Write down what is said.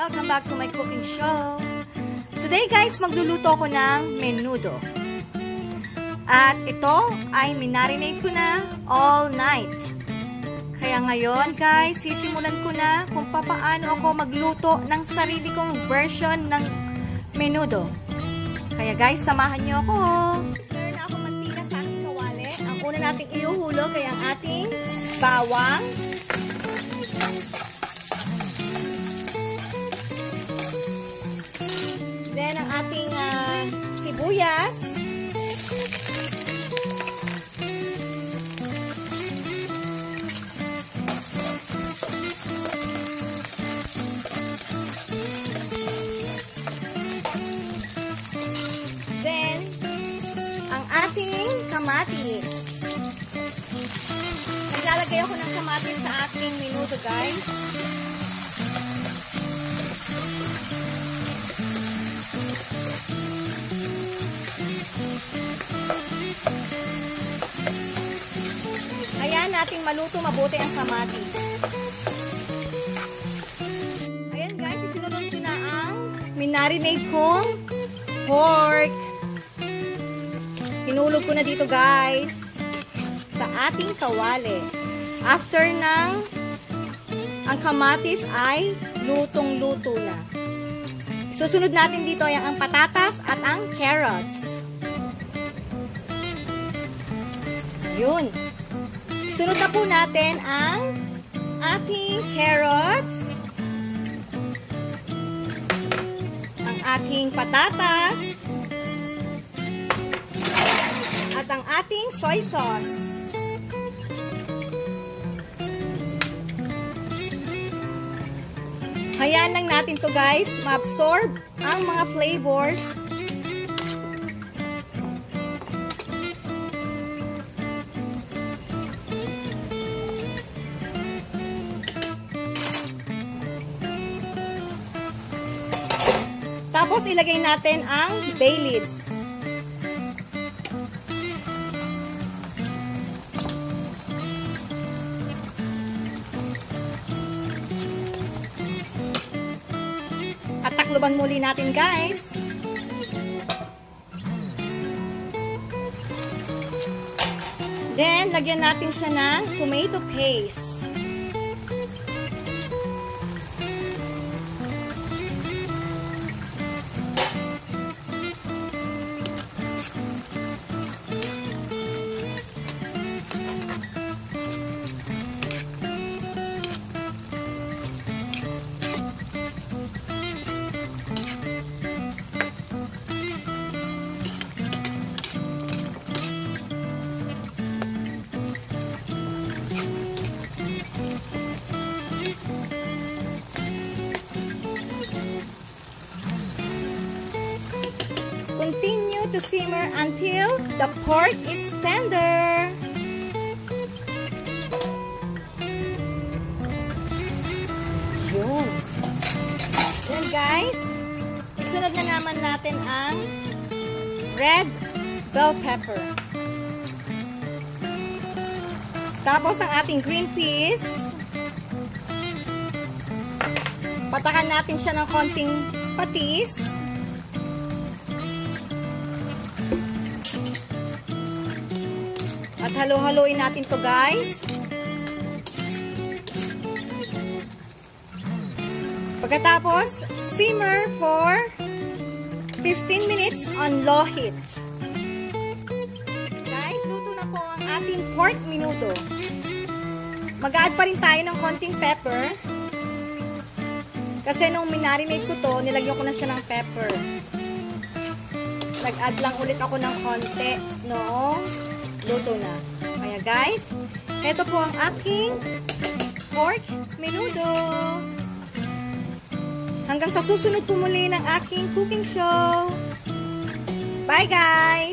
Welcome back to my cooking show. Today guys, magluluto ko ng menudo. At ito ay minarinate ko na all night. Kaya ngayon guys, sisimulan ko na kung papaano ako magluto ng sarili kong version ng menudo. Kaya guys, samahan niyo ako. Sir na ako mantika sa ating kawali. Ang una nating iuhulog ay ang ating bawang. Then, ang ating uh, sibuyas. Then, ang ating kamatis. Naglalagay ako ng kamatis sa ating minuto, guys. Nating maluto mabuti ang kamatis. Ayan guys, isinunod ko na ang minarinate kong pork. Hinulog ko na dito guys sa ating kawali. After ng ang kamatis ay lutong-luto na. Susunod natin dito ay ang patatas at ang carrots. Yun. Sunod na po natin ang ating carrots, ang ating patatas, at ang ating soy sauce. Hayaan lang natin to guys, ma-absorb ang mga flavors Tapos, ilagay natin ang bay leaves. At takloban muli natin, guys. Then, lagyan natin siya ng tomato paste. Continue to simmer until the pork is tender. Yun. Guys, isunod na naman natin ang red bell pepper. Tapos ang ating green peas. Patakan natin siya ng konting patis. At halo-haloin natin to guys. Pagkatapos, simmer for 15 minutes on low heat. Guys, luto na po ang ating pork minuto. Mag-add pa rin tayo ng konting pepper. Kasi nung minarinate ko to, nilagyan ko na siya ng pepper. Nag-add lang ulit ako ng konti noong luto na. Kaya guys, ito po ang aking pork menudo. Hanggang sa susunod po muli ng aking cooking show. Bye guys!